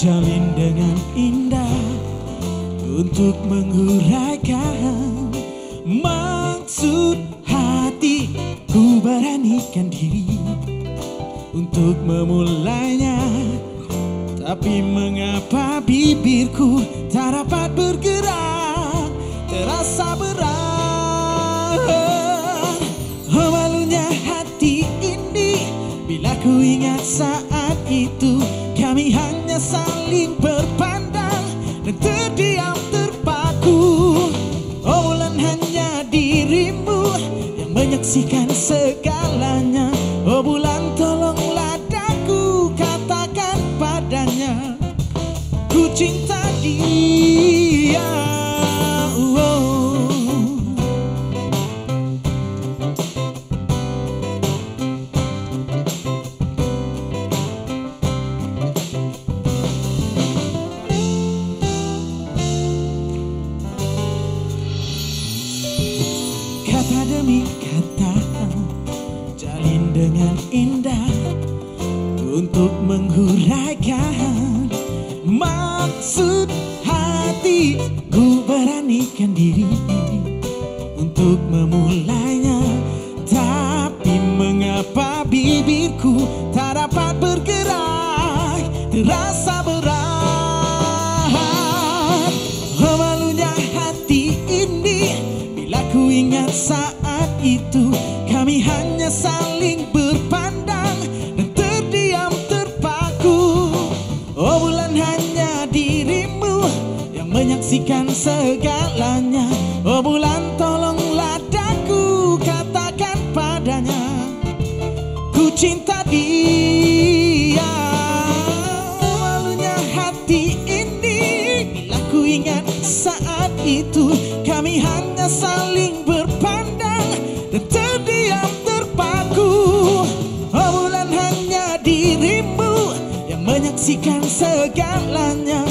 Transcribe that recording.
jalin dengan indah untuk menguraikan maksud hati. Ku beranikan diri untuk memulainya tapi mengapa bibirku tak dapat bergerak? Terasa berat dan terdiam terpaku. Bulan hanya dirimu yang menyaksikan segalanya. Oh bulan tolonglah daku katakan padanya. Ku cinta dia demi kata Jalin dengan indah Untuk menghuraikan. Maksud hati Ku beranikan diri Untuk memulainya. Tapi mengapa bibirku Tak dapat bergerak? Terasa berat Kami hanya saling berpandang Dan terdiam terpaku. Oh bulan hanya dirimu Yang menyaksikan segalanya. Oh bulan tolonglah daku Katakan padanya. Ku cinta dia. Malunya hati ini Bila ku ingat saat itu Kami hanya saling Menyaksikan segalanya